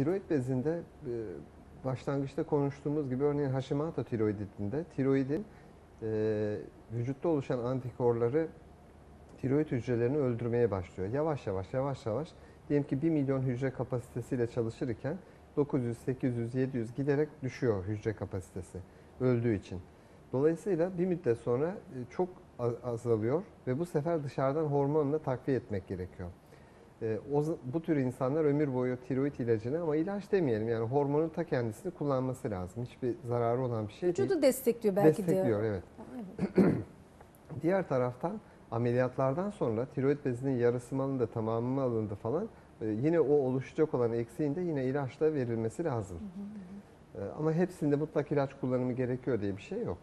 tiroid bezinde e, başlangıçta konuştuğumuz gibi örneğin Hashimoto tiroiditinde tiroidin e, vücutta oluşan antikorları tiroid hücrelerini öldürmeye başlıyor. Yavaş yavaş yavaş yavaş diyelim ki 1 milyon hücre kapasitesiyle çalışırken 900, 800, 700 giderek düşüyor hücre kapasitesi öldüğü için. Dolayısıyla bir müddet sonra e, çok az- azalıyor ve bu sefer dışarıdan hormonla takviye etmek gerekiyor. E, o, bu tür insanlar ömür boyu tiroid ilacını ama ilaç demeyelim yani hormonun ta kendisini kullanması lazım. Hiçbir zararı olan bir şey değil. Vücudu destekliyor belki Destekliyor de. evet. Evet. Diğer taraftan ameliyatlardan sonra tiroid bezinin yarısı mı alındı, tamamı mı alındı falan e, yine o oluşacak olan eksiğin de yine ilaçla verilmesi lazım. E, Ama hepsinde mutlak ilaç kullanımı gerekiyor diye bir şey yok.